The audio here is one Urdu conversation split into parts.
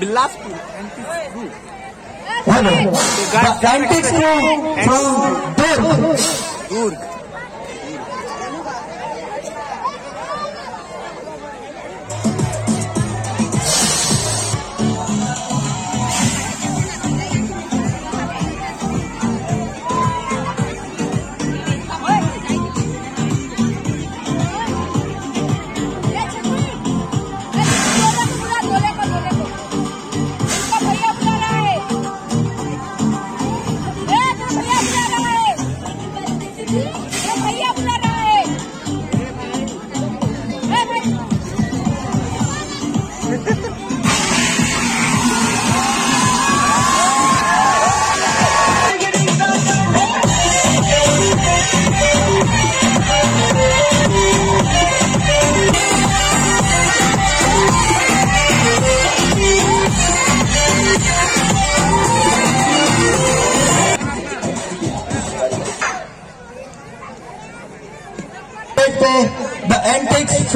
بلاسپورٹ گور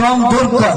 শ্রম দরকার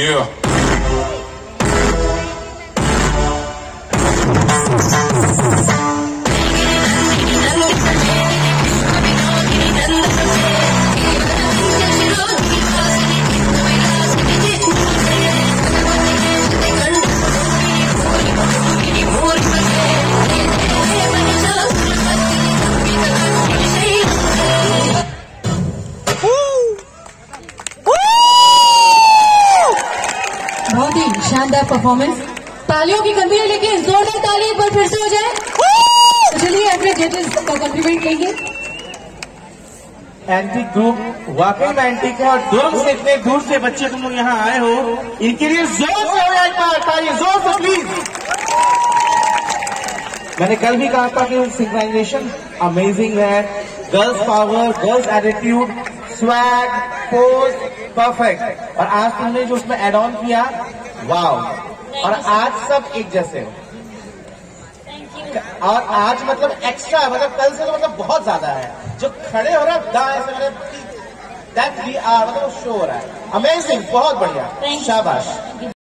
Yeah. پرفارمنس تالیوں کی کمی ہے لیکن زوردار تالی ایک بار پھر سے ہو جائے چلیے اپنے ججز کا کمپلیمنٹ لیں گے اینٹک گروپ واقعی میں اینٹک ہے اور دور سے اتنے دور سے بچے تم لوگ یہاں آئے ہو ان کے لیے زور سے ہو ایک بار تالی زور سے پلیز میں نے کل بھی کہا تھا کہ سگنائزیشن امیزنگ ہے girls power girls attitude swag pose perfect اور آج تم نے جو اس میں ایڈ آن کیا واؤ اور آج سب ایک جیسے ہو۔ اور آج مطلب ایکسٹرا مطلب کل سے تو مطلب بہت زیادہ ہے۔ جو کھڑے ہو رہا دا مطلب آر مطلب شو ہو رہا ہے۔ امیزنگ بہت بڑھیا۔ شاباش۔